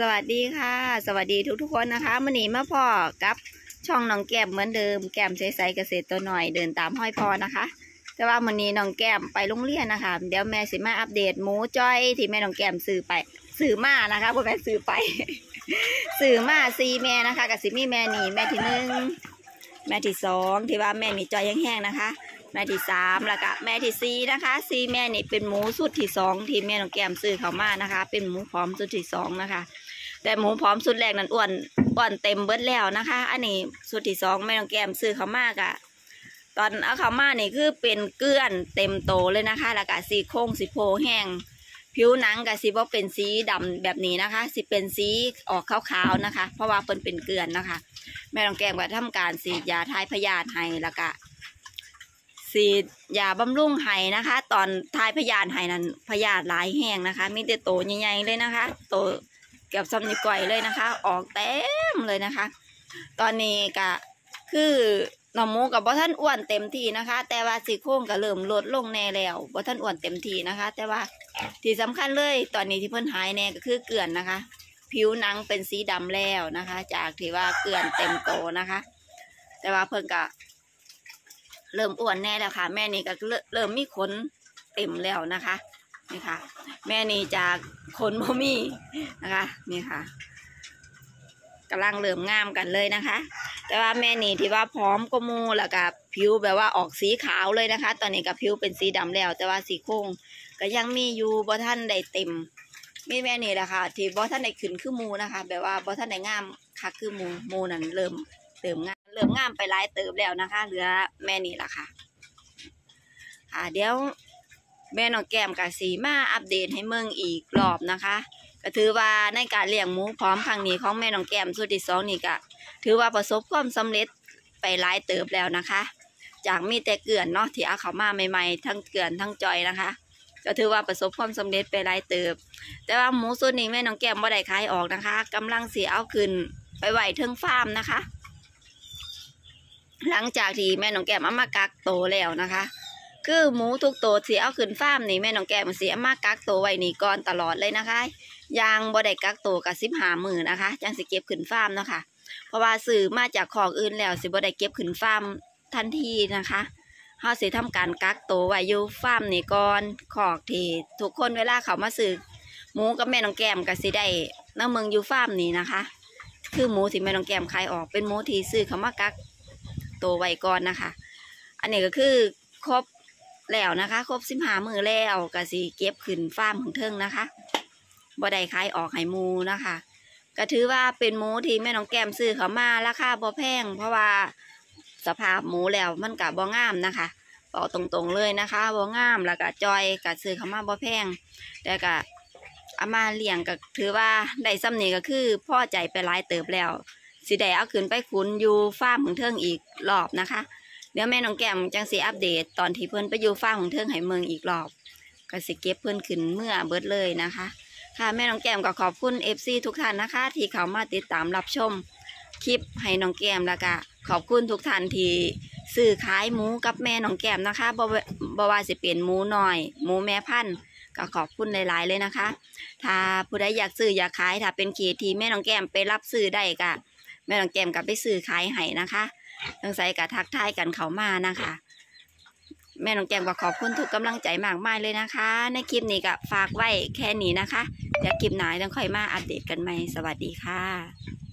สวัสดีค่ะ สวัสดีทุกทุกๆคนนะคะมื่อนี้มาพ่อกับช่องน้องแก้มเหมือนเดิมแก้มใสๆเกษตรตัวหน่อยเดินตามห้อยพอนะคะ แต่ว่ามื่อนี้น้องแก้มไปโรงเรียนนะคะ เดี๋ยวแม่สิมาอัปเดตหมูจ้อยที่แม่น้องแก้มซื้อไปซื้อมานะคะพ่อแม่ซื้อไปซื้อมาซีแม่นะคะกับสิมีแม่นี่แม่ที่หนึ่งแม่ที่สองที่ว่าแม่นี่จ้อยแห้งๆนะคะแม่ที่สามแล้วก็แม่ที่สี่นะคะสี่แม่นี่เป็นหมูสุดที่สองที่แม่น้องแก้มซื้อเขามานะคะ เป็นหมูพร้อมสุดที่สองนะคะ แต่หมูพร้อมสุดแรกนั้นอ้วนอ้วนเต็มเบิดแล้วนะคะ อันนี้สุดที่สองแม่น้องแก้มซื้อเขามากอะตอนเอาเขามานี่คือเป็นเกลื่อนเต็มโตเลยนะคะ แล้วก็สีโค้งสีโพแห้ง ผิวหนังกับสีบ่เป็นสีดำแบบนี้นะคะสิเป็นสีออกขาวๆนะคะ เพราะว่าเพิ่นเป็นเกลื่อนนะคะ แม่น้องแก้มก็ทำการฉีดยาทายพยาธิให้แล้วก็ฉีดยาบำรุงไห้นะคะ ตอนทายพยาธิไห้นั้นพยาธิหลายแห้งนะคะมีแต่โตใหญ่ๆเลยนะคะ โต เกือบซ้ำนิ้วก้อยเลยนะคะ ออกเต็มเลยนะคะ ตอนนี้ก็คือหน่อหมูกับบ่ท่านอ้วนเต็มที่นะคะ แต่ว่าสีโครงก็เริ่มลดลงแน่แล้วบ่ท่านอ้วนเต็มที่นะคะ แต่ว่าที่สำคัญเลยตอนนี้ที่เพิ่นหายแน่ก็คือเกลื่อนนะคะ ผิวหนังเป็นสีดำแล้วนะคะ จากที่ว่าเกลื่อนเต็มโตนะคะ แต่ว่าเพิ่นก็เริ่มอ้วนแน่แล้วค่ะ แม่นี่ก็เริ่มเริ่มมีขนเต็มแล้วนะคะ นี่ค่ะ แม่นี่จากขนบ่มีนะคะนี่ค่ะกำลังเริ่มงามกันเลยนะคะ แต่ว่าแม่นี่ที่ว่าพร้อมก็มูแล้วกับผิวแบบว่าออกสีขาวเลยนะคะ ตอนนี้กับผิวเป็นสีดำแล้ว แต่ว่าสีโค้งก็ยังมีอยู่บ่ท่านได้เต็มมีแม่นี่แหละค่ะ ที่บ่ท่านได้ขึ้นคือหมูนะคะ แบบว่าบ่ท่านได้งามคักคือหมูมูนั้นเริ่มเติมงามเริ่มงามไปหลายเติบแล้วนะคะ เหลือแม่นี่แหละค่ะ ค่ะเดี๋ยว แม่น้องแก้มกับสีมาอัปเดตให้เมืองอีกรอบนะคะก็ถือว่าในการเลี้ยงหมูพร้อมครั้งนี้ของแม่น้องแก้มสุดที่สองนี่ก็ถือว่าประสบความสำเร็จไปหลายเติบแล้วนะคะ จากมีแต่เกลื่อนเนาะที่เอาเขามาใหม่ๆทั้งเกลื่อนทั้งจอยนะคะก็ถือว่าประสบความสำเร็จไปหลายเติบ แต่ว่าหมูส่วนนี้แม่น้องแก้มบ่ได้ขายออกนะคะกำลังเสียเอาขึ้นไปไหวเทิงฟาร์มนะคะ หลังจากที่แม่น้องแก้มเอามากักโตแล้วนะคะ คือหมูทุกตัวที่เอาขึ้นฟาร์มนี่แม่น้องแก้มสิเอามากักตัวไว้นี่ก่อนตลอดเลยนะคะยางบ่ได้กักตัวกับสิบหามือนะคะจังสิเก็บขึ้นฟาร์มเนาะคะเพราะว่าซื้อมาจากของอื่นแล้วสิบ่ได้เก็บขึ้นฟาร์มทันทีนะคะเฮาสิทำการกักตัวไว้อยู่ฟาร์มนี่ก่อนขอกที่ทุกคนเวลาเขามาซื้อหมูกับแม่น้องแก้มก็สิได้น้ำเมืองอยู่ฟาร์มนี่นะคะ คือหมูที่แม่น้องแก้มขายออกเป็นหมูที่ซื้อเขามากักตัวไว้ก่อนนะคะ อันนี้ก็คือครบ แล้วนะคะ ครบสิบหามือแล้วก็สิเก็บขึ้นฟาร์มของเทิงนะคะบ่ได้ขายออกให้มูนะคะก็ถือว่าเป็นหมูที่แม่น้องแก้มซื้อเขามาราคาบ่แพง เพราะว่าสภาพหมูแล้วมันกับบ่งามนะคะบอกตรงๆเลยนะคะบ่งามแล้วก็จอยก็ซื้อเขามาบ่แพง แต่ก็เอามาเลี้ยงก็ถือว่าได้ซ้ำนี่ก็คือพอใจไปหลายเติบแล้วสิได้เอาขึ้นไปขุนอยู่ฟาร์มของเทิงอีกรอบนะคะ เดี๋ยวแม่น้องแก้มจังสีอัปเดต ตอนที่เพิ่อนไปอยู่ฟาร์มของเทิงไหเมืองอีกรอบก็สิเก็บเพิ่อนขึ้นเมื่อเบิดเลยนะคะ ค่ะแม่น้องแก้มก็ขอบคุณ FC ทุกท่านนะคะ ที่เข้ามาติดตามรับชมคลิปให้น้องแก้มแล้วก็ขอบคุณทุกท่านที่ซื้อขายหมูกับแม่น้องแก้มนะคะบ่ว่าบ่ว่าสิเป็นหมูหน้อย หมูแม่พันธุ์ก็ขอบคุณหลาย ๆ เลยนะคะ ถ้าผู้ใดอยากซื้ออยากขายถ้าเป็นเขตที่แม่น้องแก้มไปรับซื้อได้ก็แม่น้องแก้มก็ไปซื้อขายให้นะคะ สงใส่กับทักทายกันเขามานะคะแม่น้องแก้มก็ขอบคุณทุกกำลังใจมากมายเลยนะคะ ในคลิปนี้ก็ฝากไว้แค่นี้นะคะ เดี๋ยวคลิปหนาต้องค่อยมาอัปเดตกันใหม่ สวัสดีค่ะ